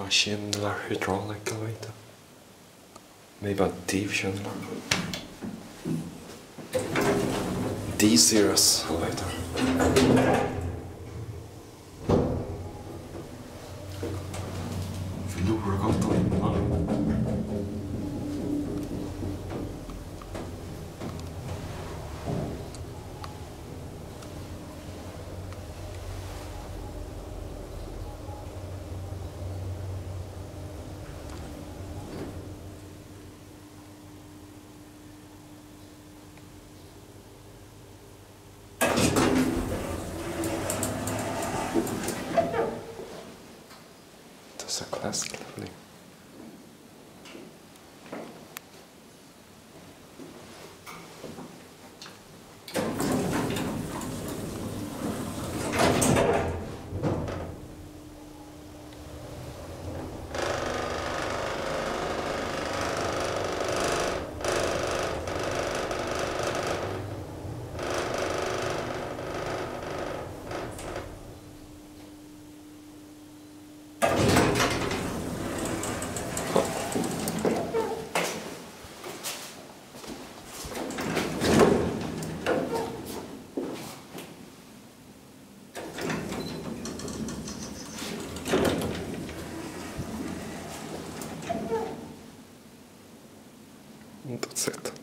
machine eller hydraulic elevator. Maybe a division. D-series elevator. That's a classic lovely. мотоцикл.